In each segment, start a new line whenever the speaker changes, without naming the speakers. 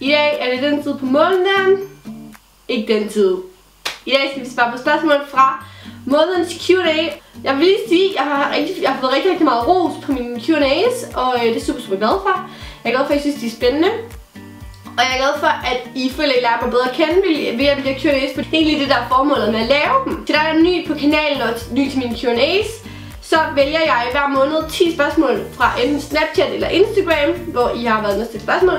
I dag er det den tid på måneden. Ikke den tid. I dag skal vi svare på spørgsmål fra månedens Q&A. Jeg vil lige sige, at jeg har, rigtig, jeg har fået rigtig, rigtig meget ros på mine Q&A's, og øh, det er super, super glad for. Jeg er glad for, at I synes, de er spændende. Og jeg er glad for, at I føler, at I lærer mig bedre at kende ved at blive Q&A's, for det er egentlig det, der er formålet med at lave dem. Så der er ny på kanalen og ny til mine Q&A's, så vælger jeg hver måned 10 spørgsmål fra enten Snapchat eller Instagram, hvor I har været med til spørgsmål.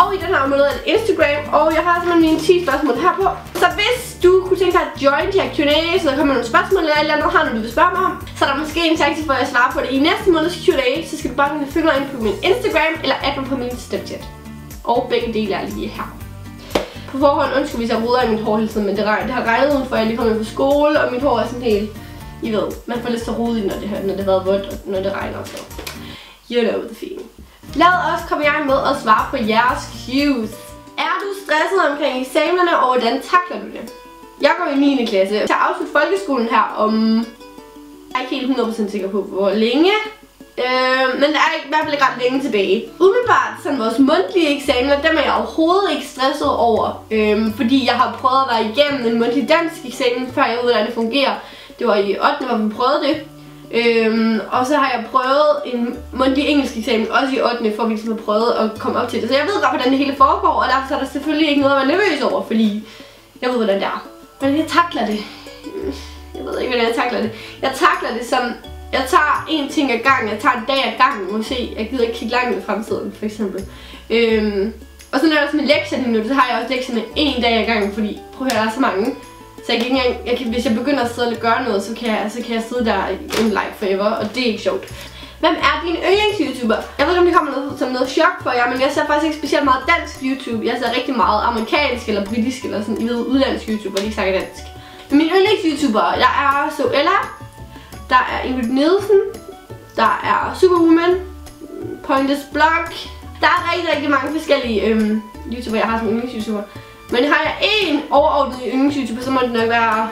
Og i den her måned er Instagram, og jeg har simpelthen mine 10 spørgsmål her på. Så hvis du kunne tænke dig at join de her Q&A, så der kommer nogle spørgsmål eller eller andet, har noget, du vil spørge mig om, så er der måske en chance for, at jeg svarer på det i næste måneds Q&A, så skal du bare følge mig ind på min Instagram eller add mig på min Snapchat. Og begge dele er lige her. På forhånd ønsker vi så ruder i mit hår hele tiden, men det, regner, det har regnet ud, for jeg lige kommet fra skole, og mit hår er sådan helt... I ved, man får lyst til at rode i, når det, når det har været vådt, og når det regner, så... You know the feeling. Lad os komme i gang med at svare på jeres cues. Er du stresset omkring eksamenerne, og hvordan takler du det? Jeg går i 9. klasse. Jeg afslutte folkeskolen her om... Jeg er ikke helt 100% sikker på, hvor længe. Øh, men der er i hvert fald ikke ret længe tilbage. Umiddelbart, sådan vores mundtlige eksamener, dem er jeg overhovedet ikke stresset over. Øh, fordi jeg har prøvet at være igennem en mundtlig dansk eksamen, før jeg ved, hvordan det fungerer. Det var i 8. hvor vi prøvede det. Øhm, og så har jeg prøvet en mundtlig engelsk eksamen, også i 8. for at vi ligesom har prøvet at komme op til det. Så jeg ved godt, hvordan det hele foregår, og derfor er der selvfølgelig ikke noget at være nervøs over, fordi jeg ved, hvordan det er. Men jeg takler det. Jeg ved ikke, hvordan jeg takler det. Jeg takler det som, jeg tager en ting ad gangen, jeg tager en dag ad gangen, måske. Jeg gider ikke kigge langt ud i fremtiden, for eksempel. Øhm, og så når der er med lektierne nu, så har jeg også lektierne en dag ad gangen, fordi prøv at høre, der er så mange. Så jeg kan ikke engang, jeg kan, hvis jeg begynder at sidde og gøre noget, så kan, jeg, så kan jeg sidde der en life forever, og det er ikke sjovt. Hvem er din yndlings-YouTuber? Jeg ved ikke, om det kommer noget, som noget chok for jer, men jeg ser faktisk ikke specielt meget dansk YouTube. Jeg ser rigtig meget amerikansk eller britisk eller sådan, I ved, udlandsk YouTuber, og de snakker dansk. Men min yndlings-YouTuber, jeg er Soella, der er Ingrid Nielsen, der er Superwoman, Pointless Blog. Der er rigtig, rigtig mange forskellige øhm, YouTuber, jeg har som yndlings-YouTuber. Men har jeg en overordnet yndlings-YouTuber, så må det nok være...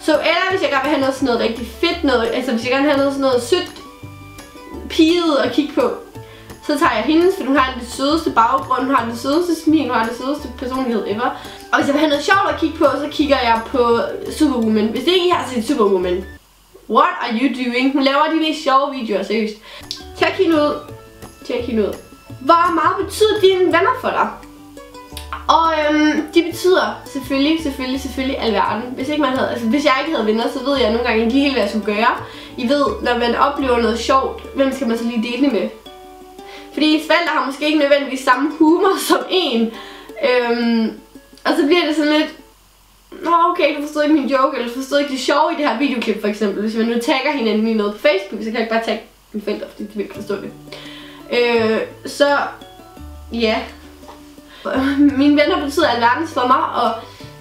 Så eller hvis jeg gerne vil have noget sådan noget rigtig fedt noget, altså hvis jeg gerne vil have noget sådan noget sødt, piget at kigge på, så tager jeg hendes, for hun har det sødeste baggrund, hun har den sødeste smil, hun har det sødeste personlighed ever. Og hvis jeg vil have noget sjovt at kigge på, så kigger jeg på Superwoman. Hvis ikke I har set Superwoman, what are you doing? Hun laver de mest sjove videoer, seriøst. Tjek hende ud. Tjek hende ud. Hvor meget betyder dine venner for dig? Og øhm, de betyder selvfølgelig, selvfølgelig, selvfølgelig alverden. Hvis, ikke man havde, altså, hvis jeg ikke havde venner, så ved jeg nogle gange ikke helt, hvad jeg skulle gøre. I ved, når man oplever noget sjovt, hvem skal man så lige dele det med? Fordi ens forældre har måske ikke nødvendigvis samme humor som en. Øhm, og så bliver det sådan lidt, Nå okay, du forstod ikke min joke, eller du forstod ikke det sjove i det her videoklip for eksempel. Hvis man nu tagger hinanden i noget på Facebook, så kan jeg ikke bare tagge mine forældre, fordi de vil ikke forstå det. Øh, så ja, mine venner betyder alverdens for mig, og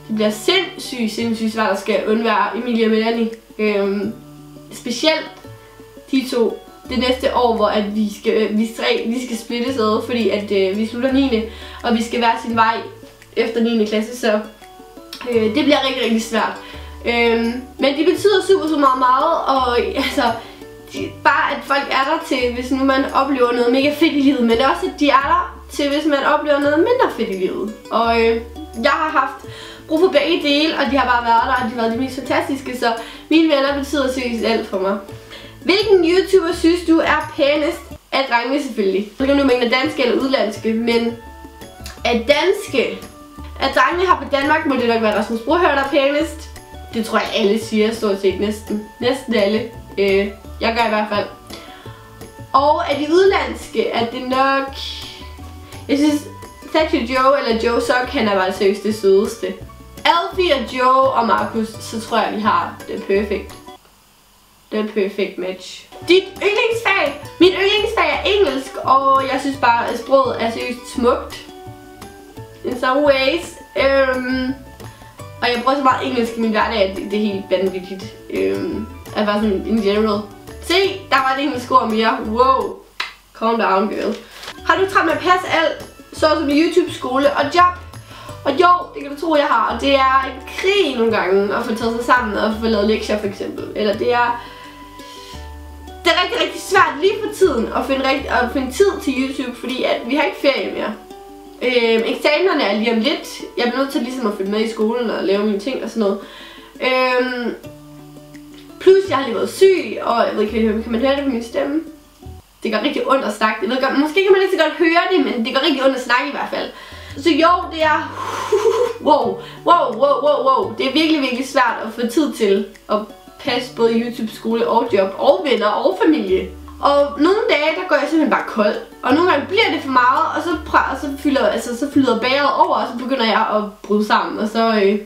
det bliver sindssygt, sindssygt svært at skal undvære Emilie og Melanie. Øhm, specielt de to det næste år, hvor at vi skal, øh, vi tre, vi skal splittes ad, fordi at øh, vi slutter 9. og vi skal være sin vej efter 9. klasse, så øh, det bliver rigtig, rigtig svært. Øhm, men de betyder super, super meget, meget og øh, altså, de, bare at folk er der til, hvis nu man oplever noget mega fedt i livet, men også at de er der til hvis man oplever noget mindre fedt i livet. Og øh, jeg har haft brug for begge dele, og de har bare været der, og de har været de mest fantastiske, så mine venner betyder seriøst alt for mig. Hvilken YouTuber synes du er pænest? Af drengene selvfølgelig. Jeg ved ikke, om du mener danske eller udlandske, men af danske. Af drengene har på Danmark må det nok være Rasmus Brohør, der er pænest. Det tror jeg alle siger, stort set næsten. Næsten alle. Øh, jeg gør i hvert fald. Og af de udlandske er det nok jeg synes, Thatcher Joe eller Joe Sock, han er bare seriøst det sødeste. Alfie og Joe og Markus, så tror jeg, vi har det perfekt. Det er perfect match. Dit yndlingsfag? Mit yndlingsfag er engelsk, og jeg synes bare, at sproget er seriøst smukt. In some ways. Um, og jeg bruger så meget engelsk i min hverdag, at det, det er helt vanvittigt. Um, at bare sådan in general. Se, der var et engelsk ord mere. Wow. Calm down, girl. Har du travlt med at passe alt, såsom YouTube, skole og job? Og jo, det kan du tro, jeg har. Og det er en krig nogle gange at få taget sig sammen og få lavet lektier for eksempel. Eller det er... Det er rigtig, rigtig svært lige for tiden at finde, rigt, at finde tid til YouTube, fordi at vi har ikke ferie mere. Øhm, eksamenerne er lige om lidt. Jeg bliver nødt til ligesom at følge med i skolen og lave mine ting og sådan noget. Øhm, plus jeg har lige været syg, og jeg ved ikke, kan man høre det på min stemme? Det gør rigtig ondt at snakke. Jeg ved godt, måske kan man ikke så godt høre det, men det gør rigtig ondt at snakke i hvert fald. Så jo, det er... Wow, wow, wow, wow, wow. Det er virkelig, virkelig svært at få tid til at passe både YouTube, skole og job og venner og familie. Og nogle dage, der går jeg simpelthen bare kold. Og nogle gange bliver det for meget, og så, og så, fylder, altså, så flyder bæret over, og så begynder jeg at bryde sammen. Og så, øh,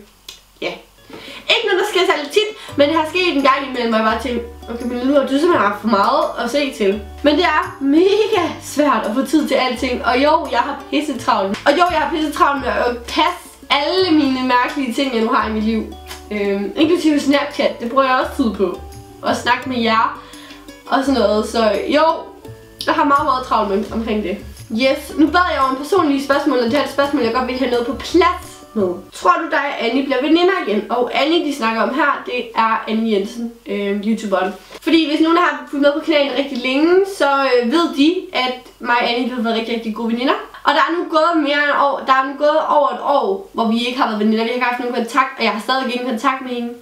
sker særlig tit, men det har sket en gang imellem, og jeg bare tænkte, okay, men nu ligesom, har du simpelthen haft for meget at se til. Men det er mega svært at få tid til alting, og jo, jeg har pisse travlt. Og jo, jeg har pisse travlt med at passe alle mine mærkelige ting, jeg nu har i mit liv. Øhm, inklusive Snapchat, det bruger jeg også tid på. Og snakke med jer og sådan noget. Så jo, jeg har meget, meget travlt med omkring det. Yes, nu bad jeg om personlige spørgsmål, og det her er et spørgsmål, jeg godt vil have noget på plads med. Tror du, dig at Annie bliver veninder igen? Og Annie, de snakker om her, det er Annie Jensen, øh, YouTuberen. Fordi hvis nogen har fulgt med på kanalen rigtig længe, så øh, ved de, at mig og Annie har været rigtig, rigtig gode veninder. Og der er nu gået mere end år, der er nu gået over et år, hvor vi ikke har været veninder. Vi har ikke haft nogen kontakt, og jeg har stadig ingen kontakt med hende.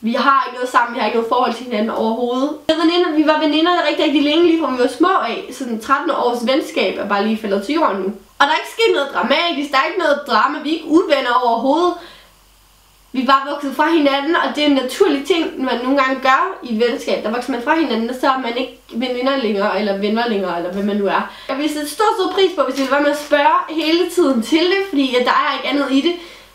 Vi har ikke noget sammen, vi har ikke noget forhold til hinanden overhovedet. Vi var veninder, vi var veninder rigtig, rigtig længe, lige fra vi var små af. Sådan 13 års venskab er bare lige faldet til jorden nu. Og der er ikke sket noget dramatisk, der er ikke noget drama, vi er ikke uvenner overhovedet. Vi bare vokset fra hinanden, og det er en naturlig ting, man nogle gange gør i et venskab. Der vokser man fra hinanden, og så er man ikke veninder længere, eller venner længere, eller hvad man nu er. Jeg vil sætte stor, stor pris på, hvis det var med at spørge hele tiden til det, fordi at der er ikke andet i det.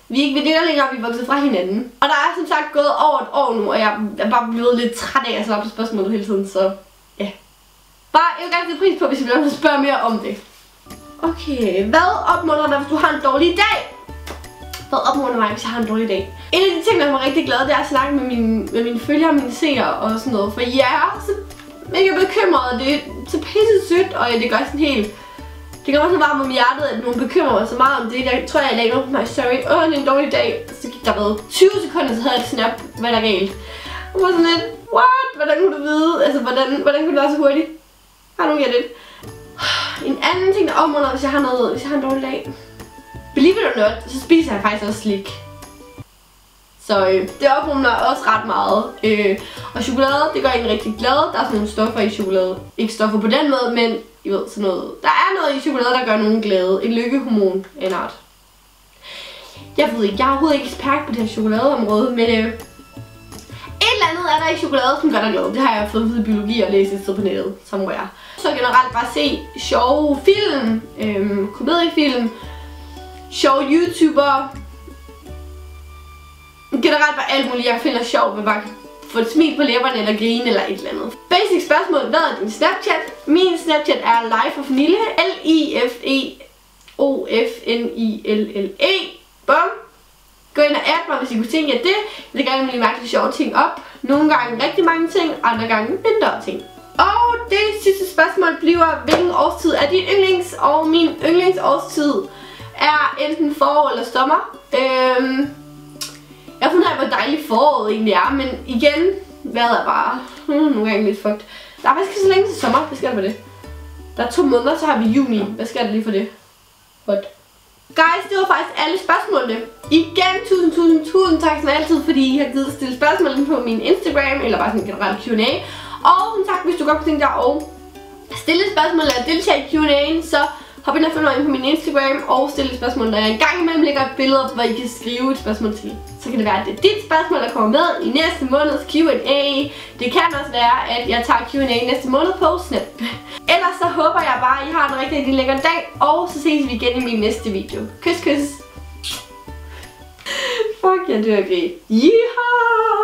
Vi er ikke veninder længere, vi er vokset fra hinanden. Og der er som sagt gået over et år nu, og jeg er bare blevet lidt træt af at svare på spørgsmålet hele tiden, så ja. Bare, jeg vil gerne sætte pris på, hvis I vil spørge mere om det. Okay, hvad opmuntrer dig, hvis du har en dårlig dag? Hvad opmuntrer mig, hvis jeg har en dårlig dag? En af de ting, der er rigtig glad, det er at snakke med mine, med mine følgere og mine seere og sådan noget. For jeg er så mega bekymret, det er så pisse sødt, og det gør sådan helt det gør mig så varmt om hjertet, at nogen bekymrer mig så meget om det. Jeg tror, jeg lagde noget på mig sorry. Åh, det er en dårlig dag. Så gik der ved 20 sekunder, så havde jeg et snap. Hvad der er galt? Jeg var sådan lidt, what? Hvordan kunne du vide? Altså, hvordan, hvordan kunne du være så hurtigt? Har du gættet? En anden ting, der omrunder, hvis jeg har noget, hvis jeg har en dårlig dag. Believe it or not, så spiser jeg faktisk også slik. Så øh, det oprumler også ret meget. Øh, og chokolade, det gør en rigtig glad. Der er sådan nogle stoffer i chokolade. Ikke stoffer på den måde, men i ved, sådan noget. Der er noget i chokolade, der gør nogen glade. Et lykkehormon af en art. Jeg ved ikke, jeg er overhovedet ikke ekspert på det her chokoladeområde, men øh, eller andet er der i chokolade, som gør dig glad. Det har jeg fået i biologi og læst et sted på nettet, som jeg. Så generelt bare se sjove film, øhm, komediefilm, sjove YouTubere, generelt bare alt muligt, jeg finder sjovt, men bare få et smil på læberne eller grine eller et eller andet. Basic spørgsmål, hvad er din Snapchat? Min Snapchat er Life of Nille, L-I-F-E-O-F-N-I-L-L-E. Bum. Gå ind og add mig, hvis I kunne tænke jer det. Jeg lægger alle lige mærke sjove ting op. Nogle gange rigtig mange ting, andre gange mindre ting. Og det sidste spørgsmål bliver, hvilken årstid er din yndlings? Og min yndlingsårstid er enten forår eller sommer. Øhm, jeg har fundet ud af, hvor dejligt foråret egentlig er, men igen, vejret er bare hmm, nogle gange lidt fucked. Der er faktisk så længe til sommer, hvad skal der med det? Der er to måneder, så har vi juni. Hvad sker der lige for det? What? Guys, det var faktisk alle spørgsmålene. Tusind, tak som altid, fordi I har givet at stille spørgsmål på min Instagram, eller bare sådan en generel Q&A. Og som sagt, hvis du godt kunne tænke dig at stille spørgsmål eller deltage i Q&A'en, så Hop ind og følg mig ind på min Instagram og stille et spørgsmål, når jeg engang imellem lægger et billede op, hvor I kan skrive et spørgsmål til. Så kan det være, at det er dit spørgsmål, der kommer med i næste måneds Q&A. Det kan også være, at jeg tager Q&A næste måned på Snap. Ellers så håber jeg bare, at I har en rigtig, rigtig lækker dag, og så ses vi igen i min næste video. Kys, kys! fucking do it. Yeehaw!